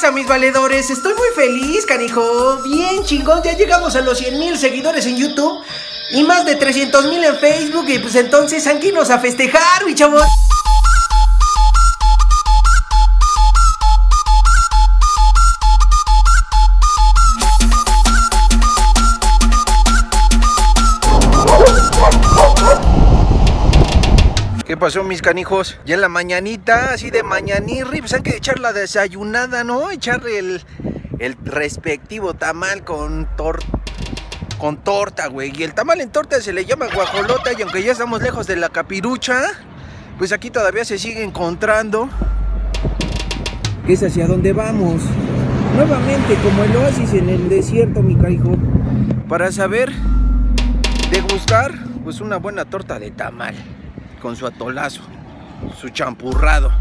pasa, mis valedores? Estoy muy feliz, canijo. Bien, chingón. Ya llegamos a los 100 mil seguidores en YouTube y más de 300 mil en Facebook. Y pues entonces, nos a festejar, mi chavos. Pasó, mis canijos? Ya en la mañanita, así de mañanirri, pues hay que echar la desayunada, ¿no? Echarle el, el respectivo tamal con tor con torta, güey. Y el tamal en torta se le llama guajolota y aunque ya estamos lejos de la capirucha, pues aquí todavía se sigue encontrando. Es hacia donde vamos. Nuevamente, como el oasis en el desierto, mi canijo. Para saber degustar, pues una buena torta de tamal con su atolazo, su champurrado.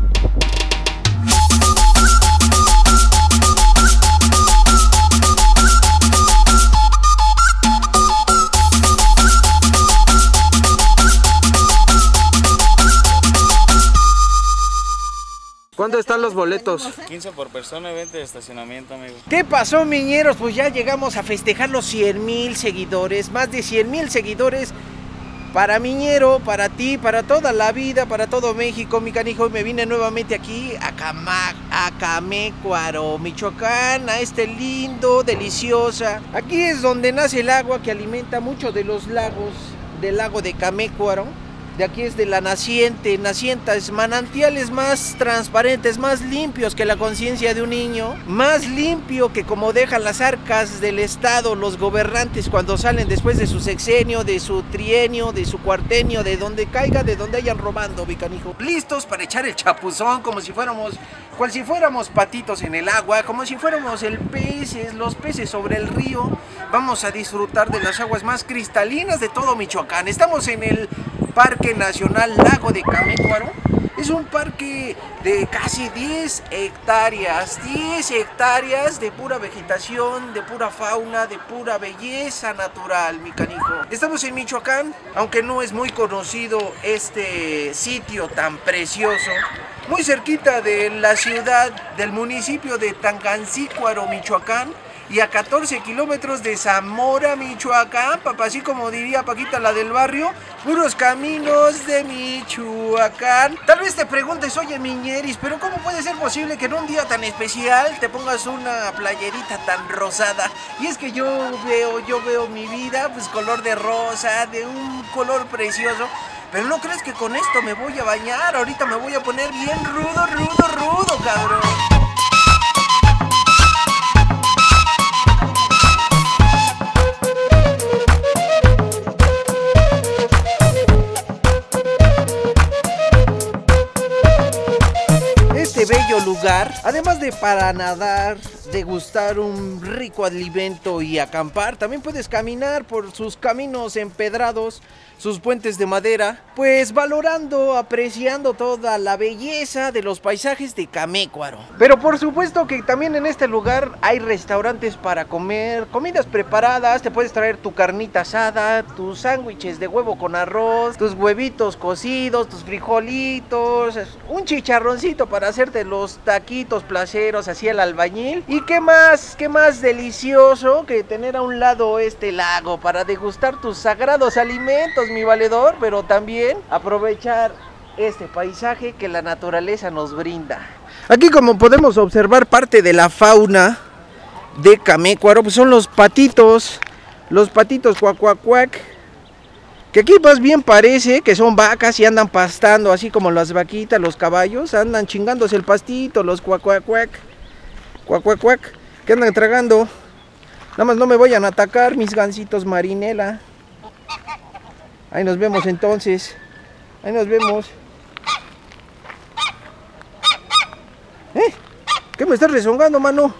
¿Cuánto están los boletos? 15 por persona y 20 de estacionamiento, amigo. ¿Qué pasó, miñeros? Pues ya llegamos a festejar los 100 mil seguidores, más de 100 mil seguidores para Miñero, para ti, para toda la vida, para todo México, mi canijo. Me vine nuevamente aquí a, Cama, a Camécuaro, Michoacán, a este lindo, deliciosa. Aquí es donde nace el agua que alimenta muchos de los lagos del lago de Camécuaro de aquí es de la naciente, nacientes, manantiales más transparentes, más limpios que la conciencia de un niño, más limpio que como dejan las arcas del Estado los gobernantes cuando salen después de su sexenio, de su trienio, de su cuartenio, de donde caiga, de donde hayan robando, mi canijo. Listos para echar el chapuzón como si fuéramos, cual si fuéramos patitos en el agua, como si fuéramos el peces, los peces sobre el río. Vamos a disfrutar de las aguas más cristalinas de todo Michoacán. Estamos en el Parque Nacional Lago de Camécuaro. Es un parque de casi 10 hectáreas, 10 hectáreas de pura vegetación, de pura fauna, de pura belleza natural, mi canijo. Estamos en Michoacán, aunque no es muy conocido este sitio tan precioso. Muy cerquita de la ciudad, del municipio de Tangancícuaro, Michoacán y a 14 kilómetros de Zamora, Michoacán, papá, así como diría Paquita la del barrio, puros caminos de Michoacán. Tal vez te preguntes, oye Miñeris, pero ¿cómo puede ser posible que en un día tan especial te pongas una playerita tan rosada? Y es que yo veo, yo veo mi vida, pues color de rosa, de un color precioso. Pero no crees que con esto me voy a bañar, ahorita me voy a poner bien rudo, rudo, rudo, cabrón. Además de para nadar, degustar un rico alimento y acampar, también puedes caminar por sus caminos empedrados sus puentes de madera, pues valorando, apreciando toda la belleza de los paisajes de Camécuaro. Pero por supuesto que también en este lugar hay restaurantes para comer, comidas preparadas, te puedes traer tu carnita asada, tus sándwiches de huevo con arroz, tus huevitos cocidos, tus frijolitos, un chicharroncito para hacerte los taquitos placeros así el albañil. ¿Y qué más? ¿Qué más delicioso que tener a un lado este lago para degustar tus sagrados alimentos? mi valedor, pero también aprovechar este paisaje que la naturaleza nos brinda. Aquí como podemos observar parte de la fauna de Camécuaro, pues son los patitos, los patitos cuacuacuac, que aquí más bien parece que son vacas y andan pastando, así como las vaquitas, los caballos, andan chingándose el pastito, los cuacuacuac, cuacuacuac, que andan tragando. Nada más no me vayan a atacar mis gansitos marinela. Ahí nos vemos entonces. Ahí nos vemos. ¿Eh? ¿Qué me estás rezongando, mano?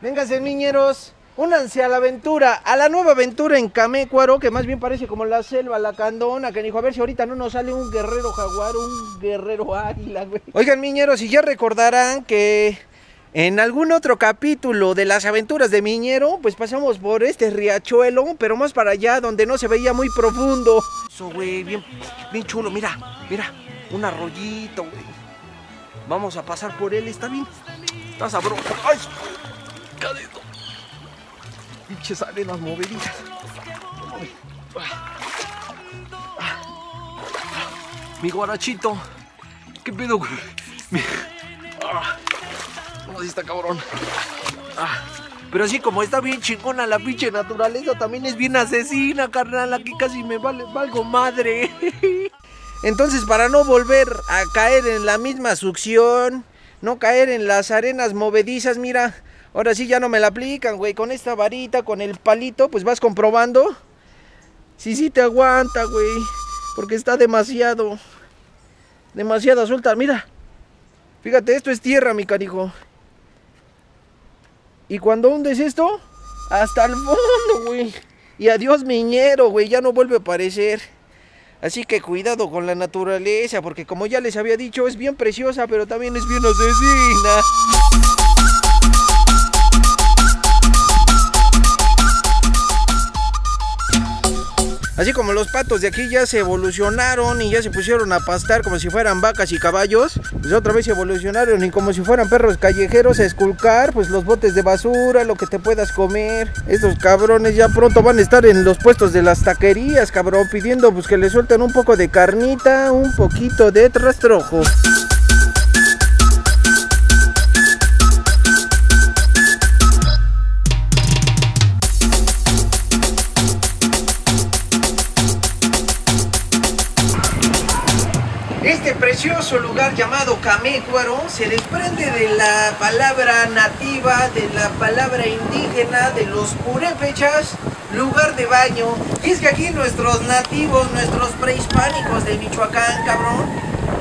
Vénganse, niñeros. Únanse a la aventura, a la nueva aventura en Camécuaro, que más bien parece como la selva, la candona, que dijo, a ver si ahorita no nos sale un guerrero jaguar, un guerrero águila, güey. Oigan, niñeros, y ya recordarán que en algún otro capítulo de las aventuras de Miñero, pues pasamos por este riachuelo, pero más para allá, donde no se veía muy profundo. Eso, güey, bien, bien chulo, mira, mira, un arroyito, güey. Vamos a pasar por él, ¿está bien? Está sabroso. ¡Ay! Cadito. Pinches arenas movedizas. Mi guarachito. ¿Qué pedo? Mi... Ah. Está cabrón. Ah. Pero así como está bien chingona la pinche naturaleza, también es bien asesina, carnal. Aquí casi me vale, valgo madre. Entonces, para no volver a caer en la misma succión, no caer en las arenas movedizas, mira, ahora sí ya no me la aplican, güey. Con esta varita, con el palito, pues vas comprobando. Sí, sí te aguanta, güey. Porque está demasiado, demasiado suelta. Mira, fíjate, esto es tierra, mi carijo. Y cuando hundes esto, hasta el fondo, güey. Y adiós, miñero, güey, ya no vuelve a aparecer. Así que cuidado con la naturaleza, porque como ya les había dicho, es bien preciosa, pero también es bien asesina. Así como los patos de aquí ya se evolucionaron y ya se pusieron a pastar como si fueran vacas y caballos, pues otra vez se evolucionaron y como si fueran perros callejeros a esculcar, pues los botes de basura, lo que te puedas comer. Estos cabrones ya pronto van a estar en los puestos de las taquerías, cabrón, pidiendo pues que le suelten un poco de carnita, un poquito de rastrojo. Este precioso lugar llamado Camécuaro se desprende de la palabra nativa, de la palabra indígena, de los purépechas, lugar de baño. Es que aquí nuestros nativos, nuestros prehispánicos de Michoacán, cabrón,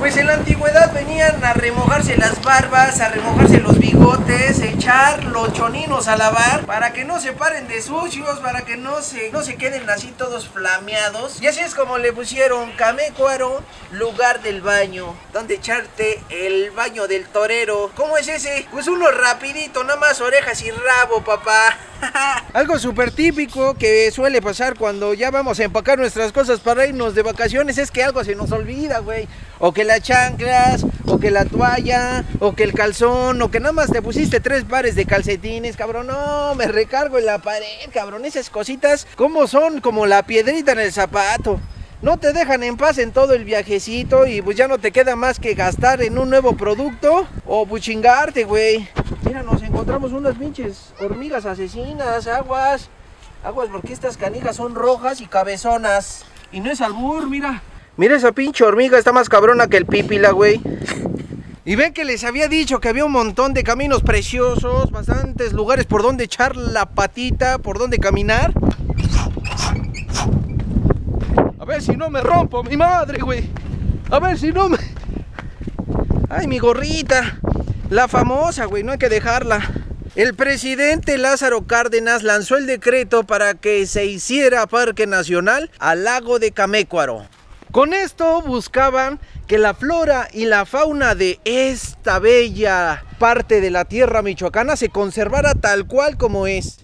pues en la antigüedad venían a remojarse las barbas, a remojarse los bigotes, echar los choninos a lavar para que no se paren de sucios, para que no se, no se queden así todos flameados. Y así es como le pusieron Camécuaro, lugar del baño, donde echarte el baño del torero. ¿Cómo es ese? Pues uno rapidito, nada más orejas y rabo, papá. Algo súper típico que suele pasar cuando ya vamos a empacar nuestras cosas para irnos de vacaciones es que algo se nos olvida, güey. O que las chanclas, o que la toalla, o que el calzón, o que nada más te pusiste tres pares de calcetines, cabrón. No, me recargo en la pared, cabrón. Esas cositas, como son? Como la piedrita en el zapato. No te dejan en paz en todo el viajecito y pues ya no te queda más que gastar en un nuevo producto o pues chingarte, güey. Mira, nos encontramos unas pinches hormigas asesinas, aguas. Aguas porque estas canijas son rojas y cabezonas. Y no es albur, mira. Mira esa pinche hormiga, está más cabrona que el pípila, güey. Y ven que les había dicho que había un montón de caminos preciosos, bastantes lugares por donde echar la patita, por donde caminar. A ver si no me rompo, mi madre, güey. A ver si no me... Ay, mi gorrita. La famosa, güey, no hay que dejarla. El presidente Lázaro Cárdenas lanzó el decreto para que se hiciera Parque Nacional al lago de Camécuaro. Con esto buscaban que la flora y la fauna de esta bella parte de la tierra michoacana se conservara tal cual como es.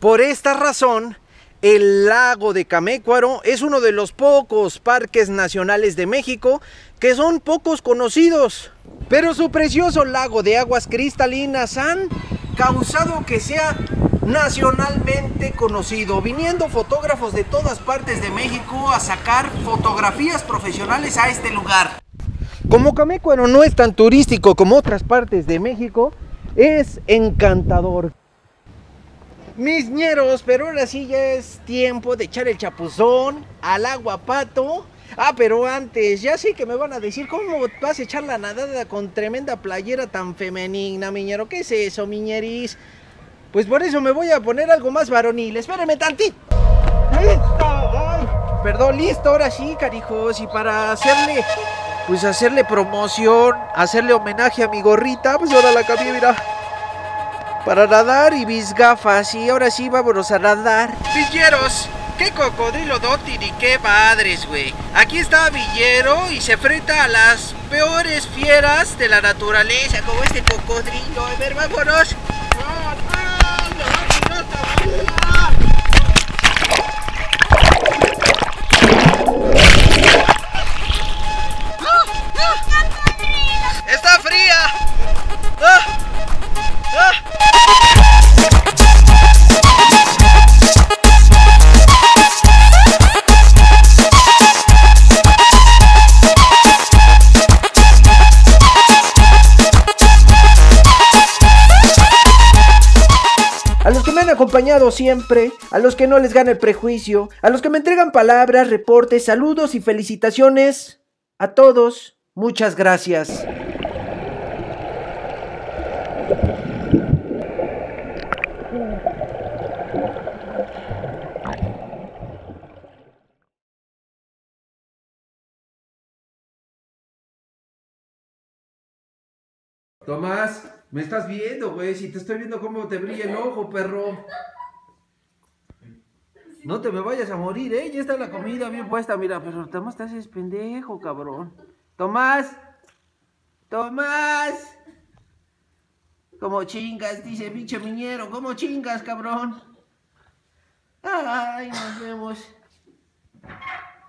Por esta razón, el lago de Camécuaro es uno de los pocos parques nacionales de México que son pocos conocidos. Pero su precioso lago de aguas cristalinas han causado que sea nacionalmente conocido, viniendo fotógrafos de todas partes de México a sacar fotografías profesionales a este lugar. Como Camécuaro no es tan turístico como otras partes de México, es encantador. Mis ñeros, pero ahora sí ya es tiempo de echar el chapuzón al agua pato. Ah, pero antes, ya sé que me van a decir, ¿cómo vas a echar la nadada con tremenda playera tan femenina, miñero? ¿Qué es eso, miñeris? Pues por eso me voy a poner algo más varonil. Espérenme tantito. ¡Listo! Ay, perdón, listo, ahora sí, carijos. Y para hacerle, pues hacerle promoción, hacerle homenaje a mi gorrita, pues ahora la cambié, mira. Para nadar y mis gafas. Y ahora sí, vámonos a nadar. Villeros, qué cocodrilo dótil y qué madres, güey. Aquí está Villero y se enfrenta a las peores fieras de la naturaleza, como este cocodrilo. A ver, vámonos. Siempre, a los que no les gana el prejuicio, a los que me entregan palabras, reportes, saludos y felicitaciones. A todos, muchas gracias. Tomás, me estás viendo, güey. Si te estoy viendo cómo te brilla el ojo, perro. No te me vayas a morir, ¿eh? Ya está la comida bien puesta, mira. Pero Tomás, te haces pendejo, cabrón. Tomás. Tomás. Como chingas, dice pinche miñero. ¿Cómo chingas, cabrón? Ay, nos vemos.